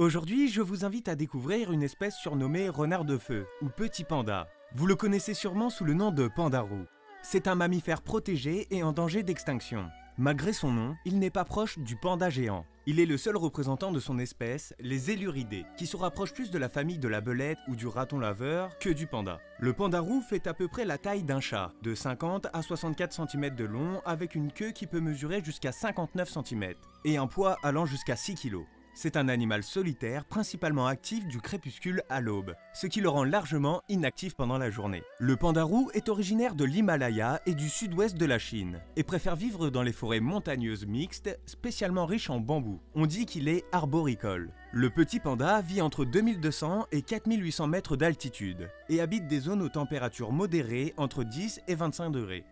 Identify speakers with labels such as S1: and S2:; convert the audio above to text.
S1: Aujourd'hui, je vous invite à découvrir une espèce surnommée renard de feu, ou petit panda. Vous le connaissez sûrement sous le nom de pandarou. C'est un mammifère protégé et en danger d'extinction. Malgré son nom, il n'est pas proche du panda géant. Il est le seul représentant de son espèce, les éluridés, qui se rapprochent plus de la famille de la belette ou du raton laveur que du panda. Le pandarou fait à peu près la taille d'un chat, de 50 à 64 cm de long avec une queue qui peut mesurer jusqu'à 59 cm, et un poids allant jusqu'à 6 kg. C'est un animal solitaire, principalement actif du crépuscule à l'aube, ce qui le rend largement inactif pendant la journée. Le pandarou est originaire de l'Himalaya et du sud-ouest de la Chine, et préfère vivre dans les forêts montagneuses mixtes, spécialement riches en bambou. On dit qu'il est arboricole. Le petit panda vit entre 2200 et 4800 mètres d'altitude, et habite des zones aux températures modérées entre 10 et 25 degrés.